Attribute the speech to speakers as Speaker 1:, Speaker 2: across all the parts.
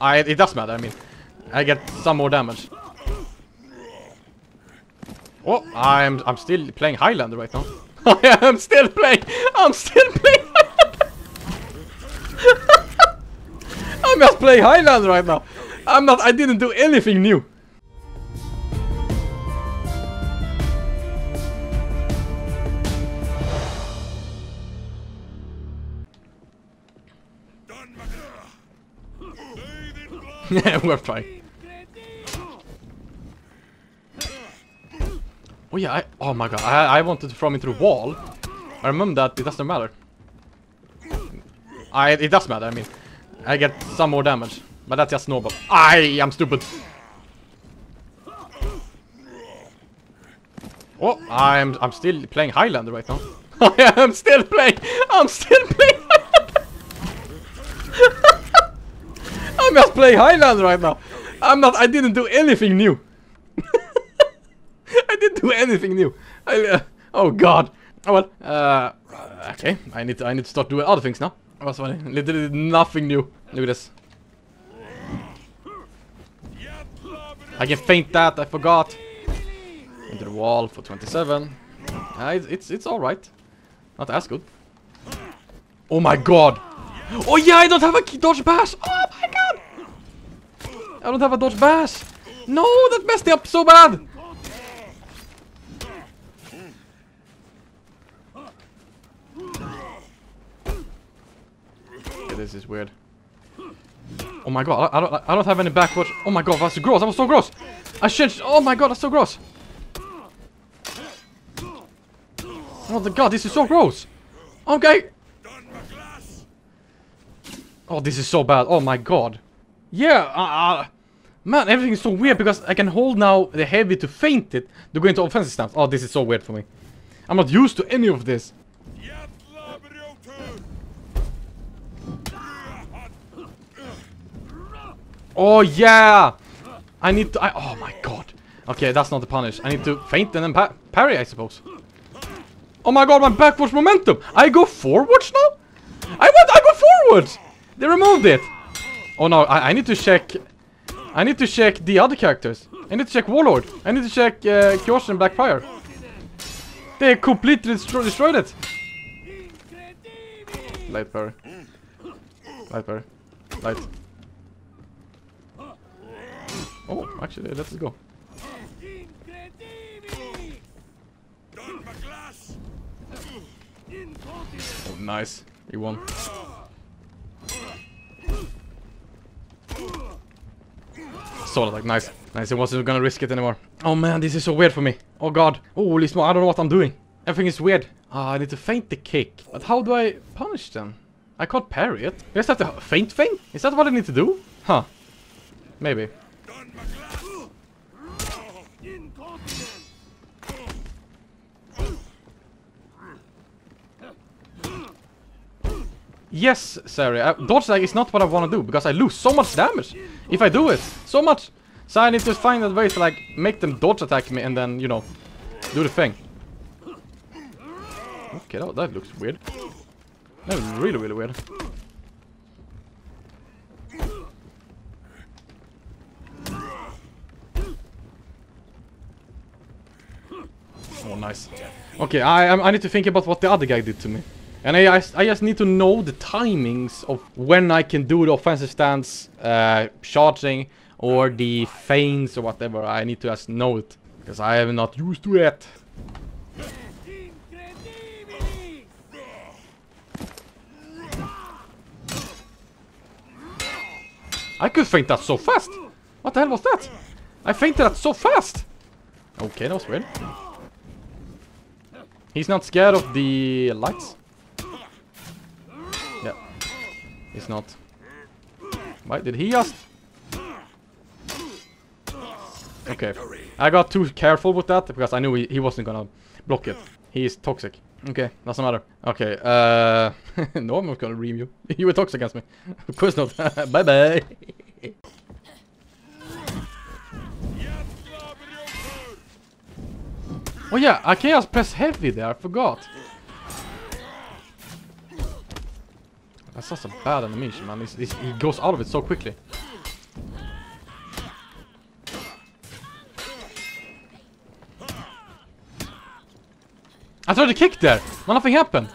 Speaker 1: I, it does matter, I mean. I get some more damage. Oh, I'm I'm still playing Highlander right now. I'm still playing. I'm still playing. I'm just playing Highlander right now. I'm not. I didn't do anything new. We're fine. Oh yeah, I, oh my god, I, I wanted to throw him through wall. I remember that, it doesn't matter. I, it does matter, I mean. I get some more damage. But that's just normal. I am stupid. Oh, I'm I'm still playing Highlander right now. I'm still playing. I'm still playing. I'm just playing Highlander right now. I'm not. I didn't do anything new. I didn't do anything new. I, uh, oh God. Oh well. Uh, okay. I need to. I need to start doing other things now. What's funny? Literally nothing new. Look at this. I can faint that. I forgot. Into the wall for 27. Uh, it's it's, it's all right. Not as good. Oh my God. Oh yeah, I don't have a dodge bash. Oh. I don't have a dodge bash. No, that messed me up so bad. This is weird. Oh my god, I, I, don't I don't have any backwards. Oh my god, that's gross. That was so gross. I changed. Oh my god, that's so gross. Oh the god, this is so gross. Okay. Oh, this is so bad. Oh my god. Yeah, uh, uh, man, everything is so weird because I can hold now the heavy to feint it to go into offensive stance. Oh, this is so weird for me. I'm not used to any of this. Oh yeah! I need to. I, oh my god. Okay, that's not the punish. I need to feint and then pa parry, I suppose. Oh my god, my backwards momentum! I go forwards now? I went. I go forwards. They removed it. Oh no, I, I need to check. I need to check the other characters. I need to check Warlord. I need to check uh, Kyoshin and Black Prior. They completely destro destroyed it. Light parry. Light parry. Light. Oh, actually, let's go. Oh, nice. He won. It like nice. Nice, he wasn't gonna risk it anymore. Oh man, this is so weird for me. Oh god. Holy smoke, I don't know what I'm doing. Everything is weird. Ah, I need to feint the kick. But how do I punish them? I can't parry it. I just have to feint feint? Is that what I need to do? Huh. Maybe. Yes, Sari. Uh, dodge lag is not what I want to do because I lose so much damage if I do it. So much. So I need to find a way to like make them dodge attack me and then, you know, do the thing. Okay, that, that looks weird. That was really, really weird. Oh, nice. Okay, I I need to think about what the other guy did to me. And I, I, just need to know the timings of when I can do the offensive stance, uh, charging, or the feints or whatever. I need to just know it. Because I am not used to it. I could feint that so fast! What the hell was that? I feinted that so fast! Okay, that was weird. He's not scared of the lights. He's not. Why did he just... Okay. I got too careful with that because I knew he, he wasn't gonna block it. He is toxic. Okay, doesn't matter. Okay, uh... no, I'm not gonna ream you. you were toxic against me. of course not. bye bye. oh yeah, I can just press heavy there, I forgot. That's such a bad animation, man. He's, he's, he goes out of it so quickly. I tried to kick there. Nothing happened.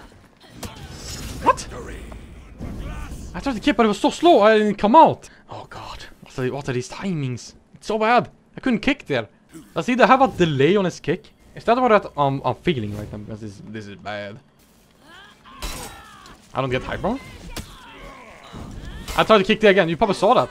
Speaker 1: What? I tried to kick, but it was so slow. I didn't come out. Oh, God. What are, what are these timings? It's so bad. I couldn't kick there. Does he have a delay on his kick? Is that what I'm feeling right now? Because this, this is bad. I don't get hyper? I tried to kick there again. You probably saw that.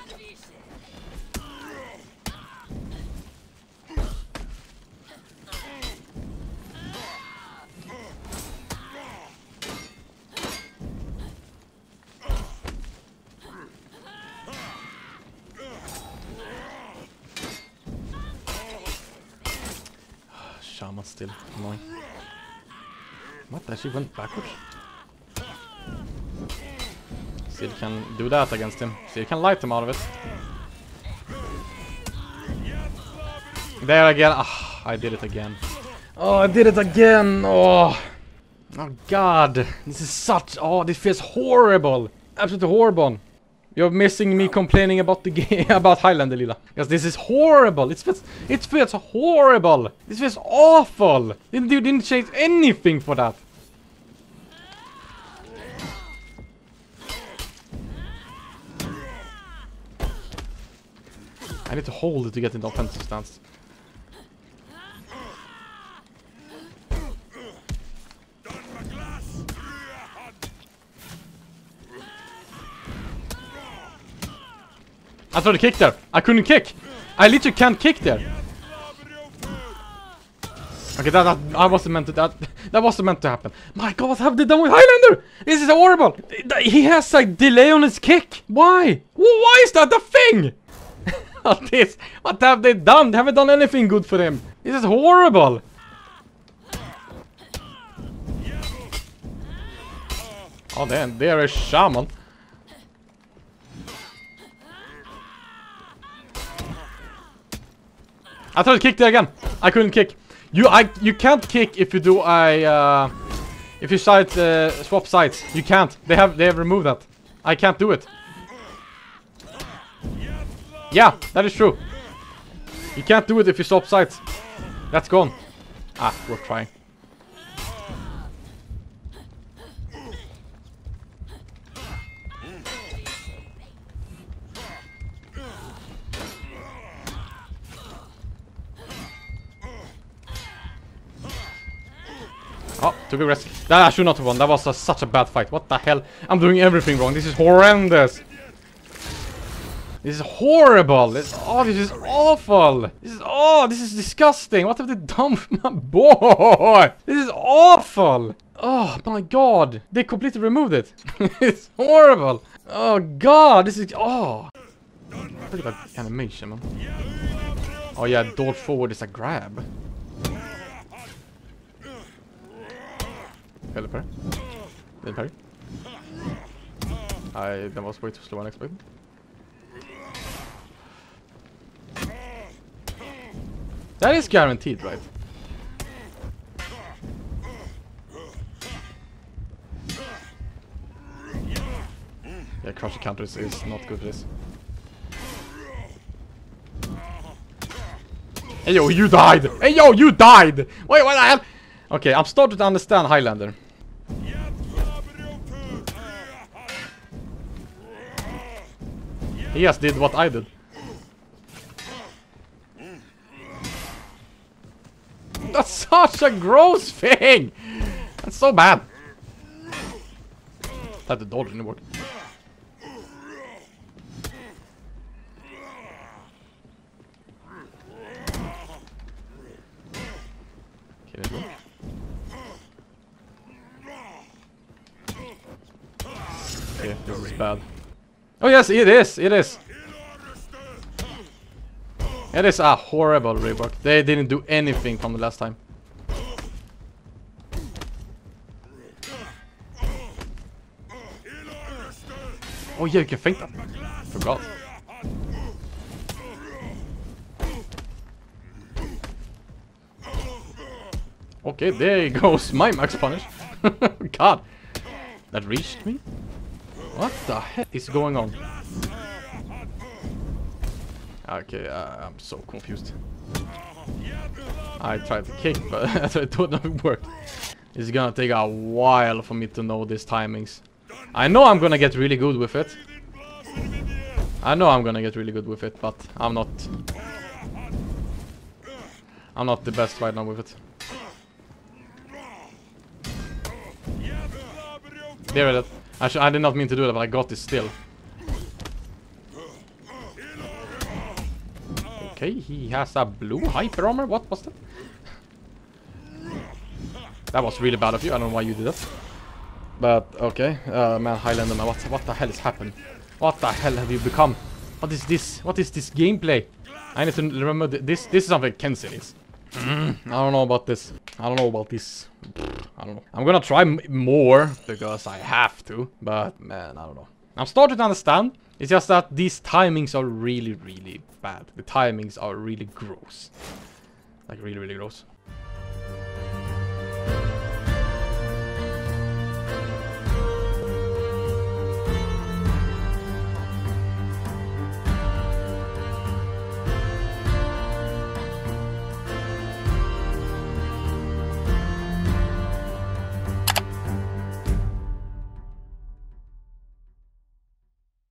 Speaker 1: Shaman still annoying. What? She went backwards? Still can do that against him. Still can light him out of it. There again. Ah, I did it again. Oh, I did it again. Oh. Oh god. This is such... Oh, this feels horrible. Absolutely horrible. You're missing me complaining about the game about Highlander Lila. Because this is horrible. It feels it feels horrible. This feels awful. You didn't change anything for that. I need to hold it to get in the offensive stance. I tried to kick there. I couldn't kick. I literally can't kick there. Okay, that, that I wasn't meant to that that wasn't meant to happen. My God, what have they done with Highlander? This is horrible. He has like delay on his kick. Why? Why is that the thing? What have they done? They haven't done anything good for him. This is horrible. Oh, then they're a shaman. I tried to kick there again. I couldn't kick. You I you can't kick if you do a uh, if you side uh, swap sides. You can't. They have they have removed that. I can't do it. Yeah, that is true. You can't do it if you swap sides. That's gone. Ah, we're trying. Oh, took a risk. That I should not have won. That was a, such a bad fight. What the hell? I'm doing everything wrong. This is horrendous. This is horrible. This, oh, this is awful. This is oh, this is disgusting. What have they done my boy? This is awful. Oh my god. They completely removed it. it's horrible. Oh god, this is oh. Look at that animation, man. Oh yeah, dodge forward is a grab. Eller parry. Did parry? I that was way too slow unexpected. That is guaranteed, right? Yeah, crouch counters is not good for this. Hey yo, you died! Hey yo, you died! Wait, what the hell? Okay, I'm starting to understand Highlander. He just did what I did. Such a gross thing! That's so bad. That the dodge didn't work. Okay. Okay, this is bad. Oh yes, it is, it is. It is a horrible rework. They didn't do anything from the last time. Oh yeah, you can feint that. Forgot. Okay, there goes my max punish. God. That reached me? What the heck is going on? Okay, uh, I'm so confused. I tried to kick, but it didn't work. It's gonna take a while for me to know these timings. I know I'm gonna get really good with it. I know I'm gonna get really good with it, but I'm not. I'm not the best right now with it. There it is. I, I did not mean to do that, but I got this still. Okay, he has a blue hyper armor. What was that? That was really bad of you. I don't know why you did that. But okay, uh, man, Highlander, man, what what the hell has happened? What the hell have you become? What is this? What is this gameplay? I need to remember th this. This is something Kensei is. Mm, I don't know about this. I don't know about this. I don't know. I'm gonna try more because I have to. But man, I don't know. I'm starting to understand. It's just that these timings are really, really bad. The timings are really gross. Like really, really gross.